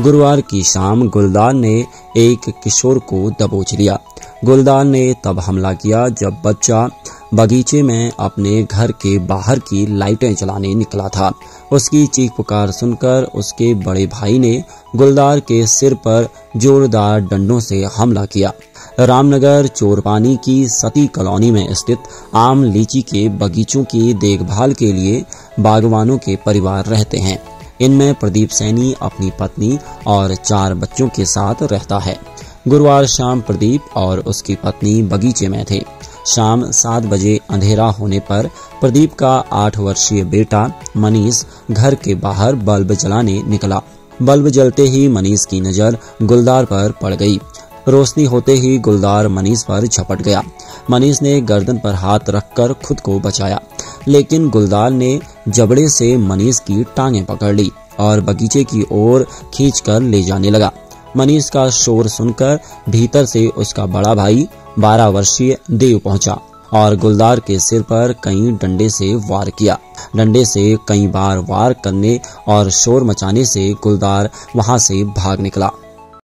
गुरुवार की शाम गुलदार ने एक किशोर को दबोच लिया। गुलदार ने तब हमला किया जब बच्चा बगीचे में अपने घर के बाहर की लाइटें चलाने निकला था। उसकी चीख पुकार सुनकर उसके बड़े भाई ने गुलदार के सिर पर जोरदार डंडों से हमला किया। रामनगर चोरपानी की सती कॉलोनी में स्थित आम लीची के बगीचों की देखभाल के लिए बागवानों के परिवार रहते हैं। इनमें प्रदीप सैनी, अपनी पत्नी और चार बच्चों के साथ रहता है। गुरुवार शाम प्रदीप और उसकी पत्नी बगीचे में थे। शाम सात बजे अंधेरा होने पर प्रदीप का आठ वर्षीय बेटा मनीष घर के बाहर बल्ब जलाने निकला। बल्ब जलते ही मनीष की नज़र गुलदार पर पड़ गई। रोशनी होते ही गुलदार मनीष पर झपट गया। मनीष ने गर्दन पर हाथ रखकर खुद को बचाया। लेकिन गुलदार ने जबड़े से मनीष की टांगे पकड़ ली और बगीचे की ओर खींचकर ले जाने लगा। मनीष का शोर सुनकर भीतर से उसका बड़ा भाई, बारह वर्षीय देव पहुँचा और गुलदार के सिर पर कई डंडे से वार किया। डंडे से कई बार वार करने और शोर मचाने से गुलदार वहाँ से भाग निकला।